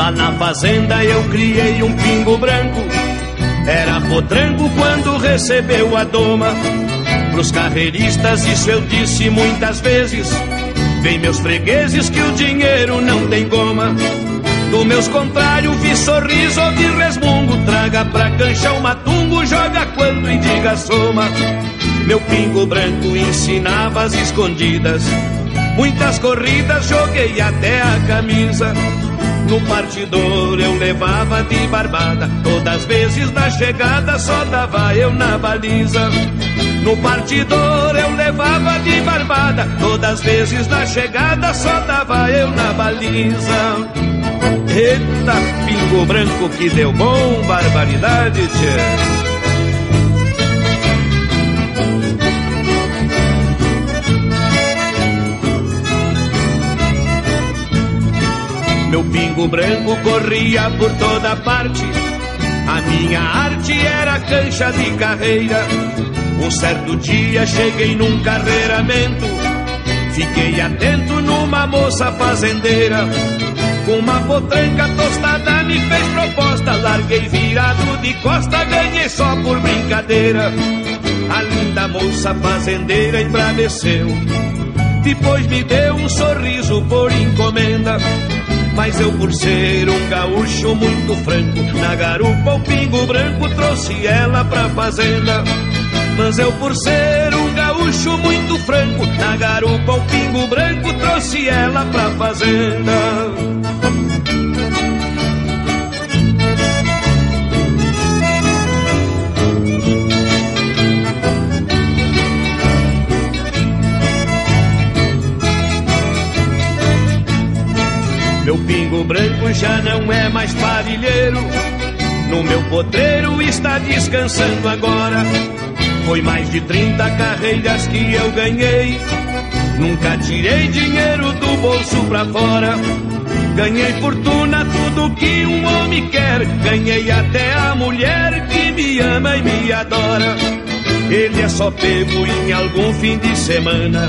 Lá na fazenda eu criei um pingo branco. Era potranco quando recebeu a doma. Pros carreiristas isso eu disse muitas vezes. Vem meus fregueses que o dinheiro não tem goma. Do meus contrários vi sorriso, vi resmungo. Traga pra cancha o matungo, joga quando indica soma. Meu pingo branco ensinava as escondidas. Muitas corridas joguei até a camisa. No partidor eu levava de barbada. Todas as vezes na chegada só dava eu na baliza. No partidor eu levava de barbada. Todas as vezes na chegada só dava eu na baliza. Eita, pingo branco que deu bom, barbaridade, tchê. Meu pingo branco corria por toda parte. A minha arte era cancha de carreira. Um certo dia cheguei num carreiramento. Fiquei atento numa moça fazendeira. Com uma potranca tostada me fez proposta. Larguei virado de costa, ganhei só por brincadeira. A linda moça fazendeira embraveceu. Depois me deu um sorriso por encomenda. Mas eu por ser um gaúcho muito franco Na garupa o pingo branco trouxe ela pra fazenda. Mas eu por ser um gaúcho muito franco Na garupa o pingo branco trouxe ela pra fazenda já não é mais parilheiro. No meu potreiro está descansando agora. Foi mais de 30 carreiras que eu ganhei. Nunca tirei dinheiro do bolso pra fora. Ganhei fortuna, tudo que um homem quer. Ganhei até a mulher que me ama e me adora. Ele é só pego em algum fim de semana.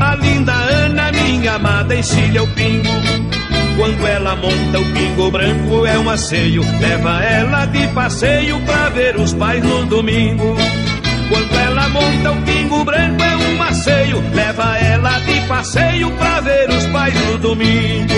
A linda Ana, minha amada, encilha o pingo. Quando ela monta o pingo branco é um asseio. Leva ela de passeio pra ver os pais no domingo. Quando ela monta o pingo branco é um asseio. Leva ela de passeio pra ver os pais no domingo